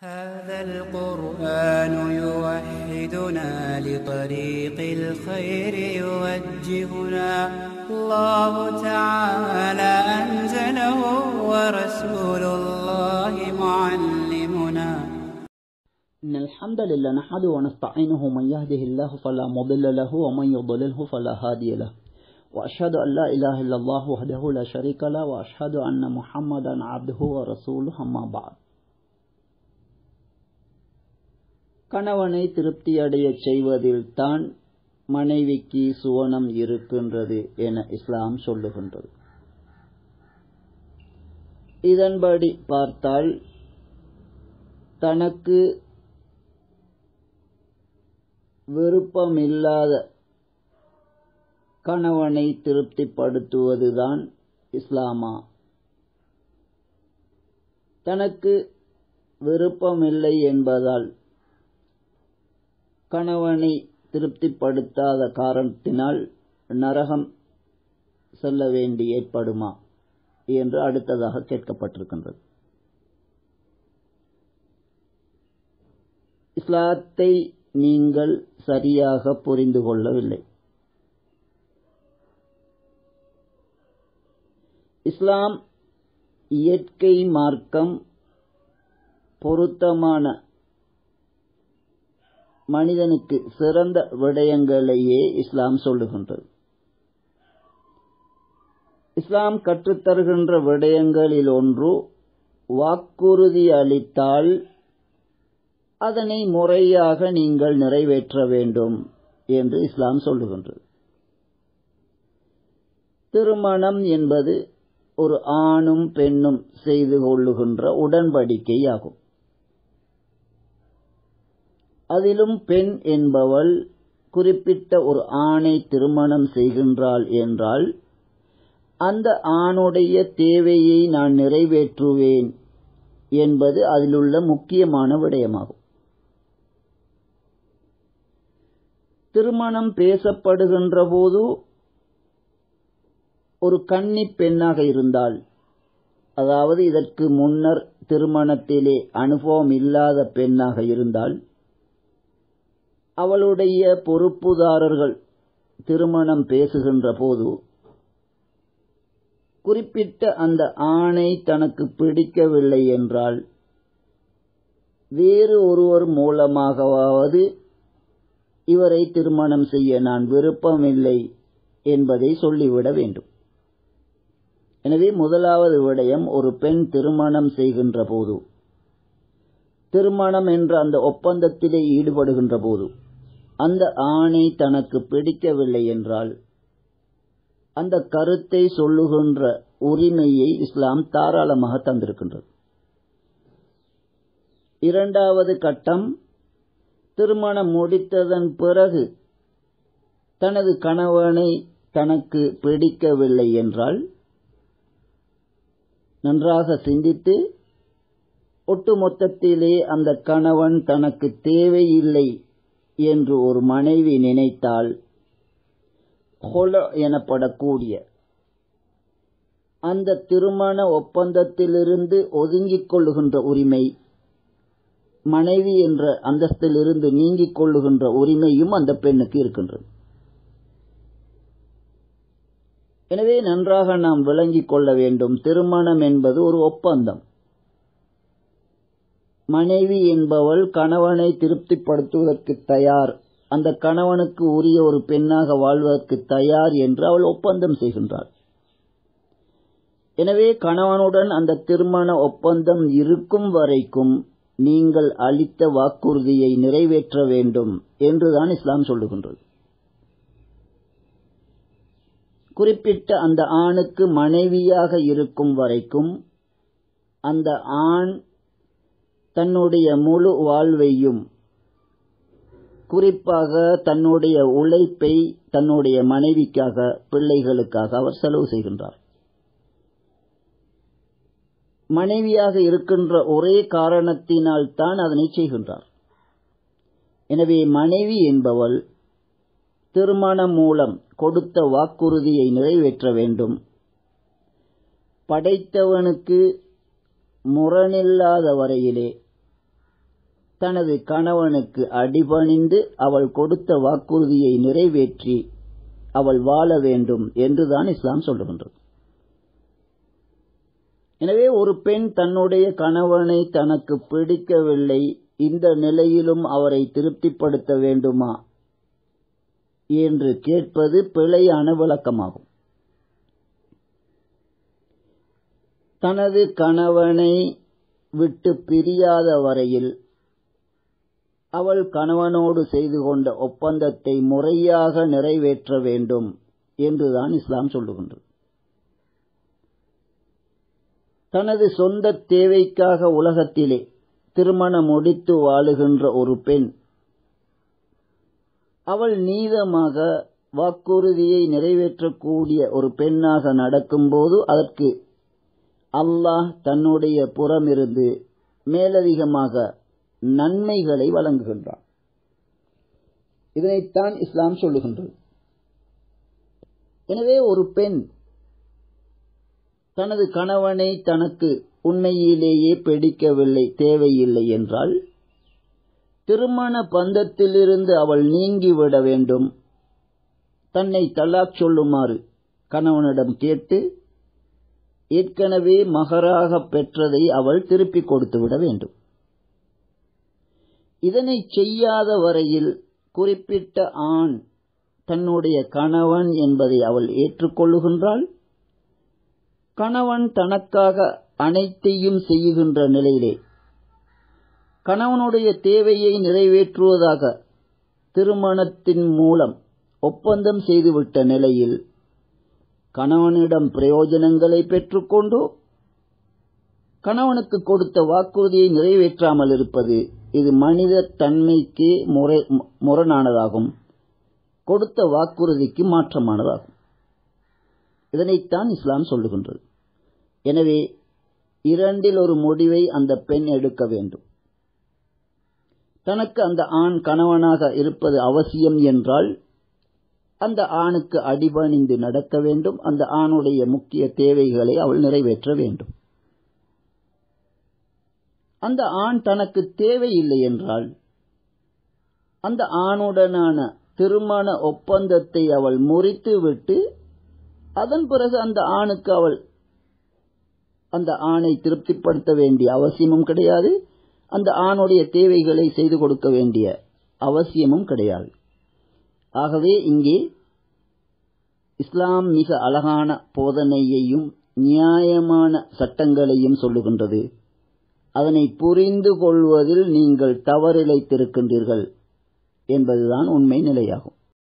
هذا القرآن يوحدنا لطريق الخير يوجهنا. الله تعالى أنزله ورسول الله معلمنا. إن الحمد لله نحمده ونستعينه من يهده الله فلا مضل له ومن يضلله فلا هادي له. وأشهد أن لا إله إلا الله وحده لا شريك له وأشهد أن محمدا عبده ورسوله أما بعد. கணவனை திருப்தியடையச் செய்வதில்தான் மனைவிக்கு சுவனம் இருக்கின்றது என இஸ்லாம் சொல்லுகின்றது. இதன்படி பார்த்தால் தனக்கு விருப்பமில்லாத கணவனை திருப்திப்படுத்துவதுதான் இஸ்லாமா? தனக்கு விருப்பமில்லை என்பதால் கணவனை திருப்திப்படுத்தாத காரணத்தினால் நரகம் செல்ல வேண்டி ஏற்படுமா என்று அடுத்ததாக கேட்கப்பட்டிருக்கின்றது. இஸ்லாத்தை நீங்கள் சரியாக புரிந்து கொள்ளவில்லை. இஸ்லாம் இயற்கை மார்க்கம் பொருத்தமான மனிதனுக்கு சிறந்த விடயங்களையே இஸ்லாம் சொல்லுகின்றது. இஸ்லாம் கற்றுத்தருகின்ற விடயங்களில் ஒன்று வாக்குறுதி அளித்தால் அதனை முறையாக நீங்கள் நிறைவேற்ற வேண்டும் என்று இஸ்லாம் சொல்லுகின்றது. திருமணம் என்பது ஒரு ஆணும் பெண்ணும் செய்து கொள்ளுகின்ற உடன்படிக்கையாகும். அதிலும் பெண் என்பவள் குறிப்பிட்ட ஒரு ஆணை திருமணம் செய்கின்றாள் என்றால் அந்த ஆணுடைய தேவையை நான் நிறைவேற்றுவேன் என்பது அதிலுள்ள முக்கியமான விடயமாகும். திருமணம் பேசப்படுகின்ற போது ஒரு கன்னி பெண்ணாக இருந்தால் அதாவது இதற்கு முன்னர் திருமணத்திலே அனுபவம் இல்லாத பெண்ணாக இருந்தால் அவளுடைய பொறுப்புதாரர்கள் திருமணம் பேசுகின்ற போது குறிப்பிட்ட அந்த ஆணை தனக்கு பிடிக்கவில்லை என்றால் வேறு ஒருவர் மூலமாகவாவது இவரை திருமணம் செய்ய நான் விருப்பமில்லை என்பதை சொல்லிவிட வேண்டும். எனவே முதலாவது விடயம் ஒரு பெண் திருமணம் செய்கின்ற போது திருமணம் என்ற அந்த ஒப்பந்தத்திலே ஈடுபடுகின்ற போது அந்த ஆணை தனக்கு பிடிக்கவில்லை என்றால் அந்த கருத்தை சொல்லுகின்ற உரிமையை இஸ்லாம் தாராளமாக தந்திருக்கின்றது. இரண்டாவது கட்டம் திருமணம் முடித்ததன் பிறகு தனது கணவனை தனக்கு பிடிக்கவில்லை என்றால் நன்றாக சிந்தித்து ஒட்டுமொத்தத்திலே அந்த கணவன் தனக்கு தேவையில்லை என்று ஒரு மனைவி நினைத்தால் கொல எனப்படக்கூடிய அந்த திருமண ஒப்பந்தத்திலிருந்து ஒதுங்கிக் கொள்ளுகின்ற உரிமை மனைவி என்ற அந்தஸ்திலிருந்து நீங்கிக் கொள்ளுகின்ற உரிமையும் அந்த பெண்ணுக்கு இருக்கின்றது. எனவே நன்றாக நாம் விளங்கிக் கொள்ள வேண்டும். திருமணம் என்பது ஒரு ஒப்பந்தம். மனைவி என்பவள் கணவனை திருப்திப்படுத்துவதற்கு தயார். அந்த கணவனுக்கு உரிய ஒரு பெண்ணாக வாழ்வதற்கு தயார் என்று அவள் ஒப்பந்தம் செய்கின்றாள். எனவே கணவனுடன் அந்த திருமண ஒப்பந்தம் இருக்கும் வரைக்கும் நீங்கள் அளித்த வாக்குறுதியை நிறைவேற்ற வேண்டும் என்றுதான் இஸ்லாம் சொல்லுகின்றது. குறிப்பிட்ட அந்த ஆணுக்கு மனைவியாக இருக்கும் வரைக்கும் அந்த ஆண் தன்னுடைய முழு வாழ்வையும் குறிப்பாக தன்னுடைய உழைப்பை தன்னுடைய மனைவிக்காக பிள்ளைகளுக்காக அவர் செலவு செய்கின்றார். மனைவியாக இருக்கின்ற ஒரே காரணத்தினால் தான் அதனை செய்கின்றார். எனவே மனைவி என்பவள் திருமணம் மூலம் கொடுத்த வாக்குறுதியை நிறைவேற்ற வேண்டும். படைத்தவனுக்கு முரணில்லாத வரையிலே தனது கணவனுக்கு அடிபணிந்து அவள் கொடுத்த வாக்குறுதியை நிறைவேற்றி அவள் வாழ வேண்டும் என்றுதான் இஸ்லாம் சொல்லுகின்றது. எனவே ஒரு பெண் தன்னுடைய கணவனை தனக்கு பிடிக்கவில்லை இந்த நிலையிலும் அவரை திருப்திப்படுத்த வேண்டுமா என்று கேட்பது பிழையான விளக்கமாகும். தனது கணவனை விட்டு பிரியாத வரையில் அவள் கணவனோடு செய்து கொண்ட ஒப்பந்தத்தை முறையாக நிறைவேற்ற வேண்டும் என்றுதான் இஸ்லாம் சொல்லுகின்றது. தனது சொந்த தேவைக்காக உலகத்திலே திருமணம் முடித்து வாழுகின்ற ஒரு பெண் அவள் நீதமாக வாக்குறுதியை நிறைவேற்றக்கூடிய ஒரு பெண்ணாக நடக்கும்போது அதற்கு அல்லாஹ் தன்னுடைய புறமிருந்து மேலதிகமாக நன்மைகளை வழங்குகின்றான். இதனைத்தான் இஸ்லாம் சொல்லுகின்றது. எனவே ஒரு பெண் தனது கணவனை தனக்கு உண்மையிலேயே பிடிக்கவில்லை தேவையில்லை என்றால் திருமண பந்தத்திலிருந்து அவள் நீங்கிவிட வேண்டும். தன்னை தலாக் சொல்லுமாறு கணவனிடம் கேட்டு ஏற்கனவே மகராக பெற்றதை அவள் திருப்பிக் கொடுத்து விட வேண்டும். இதனை செய்யாத வரையில் குறிப்பிட்ட ஆண் தன்னுடைய கணவன் என்பதை அவள் ஏற்றுக்கொள்ளுகின்றாள். கணவன் தனக்காக அனைத்தையும் செய்யுகின்ற நிலையிலே கணவனுடைய தேவையை நிறைவேற்றுவதாக திருமணத்தின் மூலம் ஒப்பந்தம் செய்துவிட்ட நிலையில் கணவனிடம் பிரயோஜனங்களை பெற்றுக்கொண்டு கணவனுக்கு கொடுத்த வாக்குறுதியை நிறைவேற்றாமல் இருப்பது இது மனித தன்மைக்கு முறை முரணானதாகும். கொடுத்த வாக்குறுதிக்கு மாற்றமானதாகும். இதனைத்தான் இஸ்லாம் சொல்லுகின்றது. எனவே இரண்டில் ஒரு முடிவை அந்த பெண் எடுக்க வேண்டும். தனக்கு அந்த ஆண் கணவனாக இருப்பது அவசியம் என்றால் அந்த ஆணுக்கு அடிபணிந்து நடக்க வேண்டும். அந்த ஆணுடைய முக்கிய தேவைகளை அவள் நிறைவேற்ற வேண்டும். அந்த ஆண் தனக்கு தேவையில்லை என்றால் அந்த ஆணுடனான திருமண ஒப்பந்தத்தை அவள் முறித்துவிட்டு அதன் பிறகு அந்த ஆணுக்கு அவள் அந்த ஆணை திருப்திப்படுத்த வேண்டிய அவசியமும் கிடையாது அந்த ஆணுடைய தேவைகளை செய்து கொடுக்க வேண்டிய அவசியமும் கிடையாது. ஆகவே இங்கே இஸ்லாம் மிக அழகான போதனையையும் நியாயமான சட்டங்களையும் சொல்லுகின்றது. அதனை புரிந்து கொள்வதில் நீங்கள் தவறிழைத்திருக்கின்றீர்கள் என்பதுதான் உண்மை நிலையாகும்.